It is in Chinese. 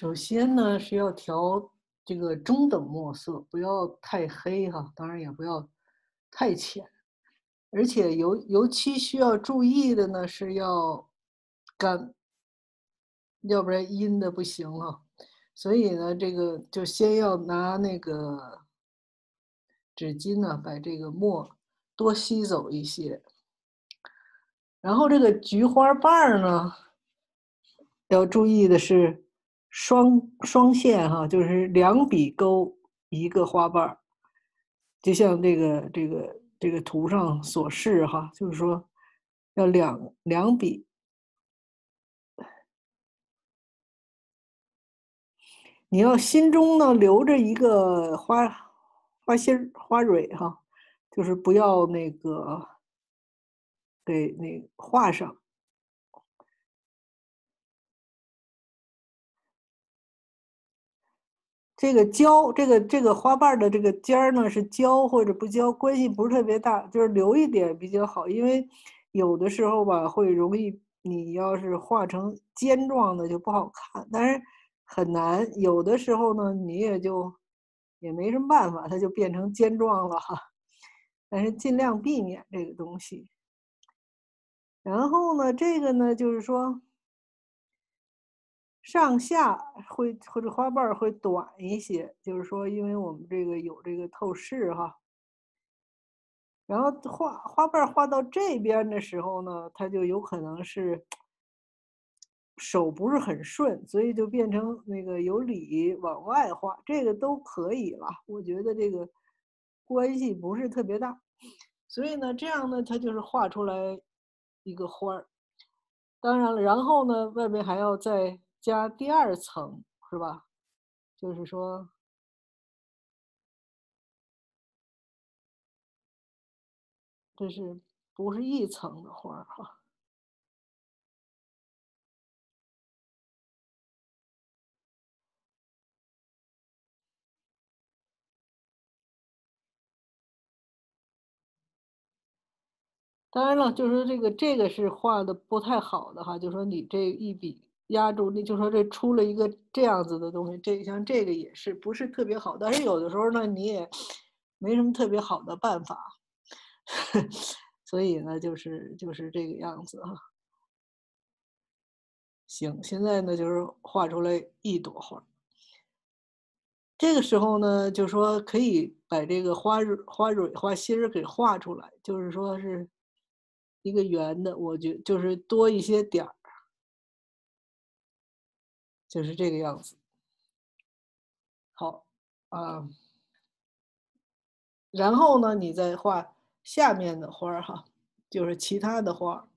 首先呢是要调这个中等墨色，不要太黑哈，当然也不要太浅，而且尤尤其需要注意的呢是要干，要不然阴的不行啊。所以呢，这个就先要拿那个纸巾呢，把这个墨多吸走一些。然后这个菊花瓣儿呢，要注意的是双双线哈，就是两笔勾一个花瓣儿，就像这个这个这个图上所示哈，就是说要两两笔。你要心中呢留着一个花花心、花蕊哈，就是不要那个给那画上。这个焦，这个这个花瓣的这个尖儿呢，是焦或者不焦，关系不是特别大，就是留一点比较好，因为有的时候吧会容易，你要是画成尖状的就不好看，但是。很难，有的时候呢，你也就也没什么办法，它就变成尖状了哈。但是尽量避免这个东西。然后呢，这个呢，就是说上下会或者花瓣会短一些，就是说，因为我们这个有这个透视哈。然后画花瓣画到这边的时候呢，它就有可能是。手不是很顺，所以就变成那个由里往外画，这个都可以了。我觉得这个关系不是特别大，所以呢，这样呢，它就是画出来一个花儿。当然了，然后呢，外面还要再加第二层，是吧？就是说，这是不是一层的花儿哈？当然了，就是说这个这个是画的不太好的哈，就说你这一笔压住，那就说这出了一个这样子的东西，这像这个也是不是特别好，但是有的时候呢，你也没什么特别好的办法，所以呢，就是就是这个样子哈。行，现在呢就是画出来一朵花，这个时候呢，就说可以把这个花蕊花蕊花心儿给画出来，就是说是。一个圆的，我觉就是多一些点儿，就是这个样子。好啊，然后呢，你再画下面的花儿哈，就是其他的花儿。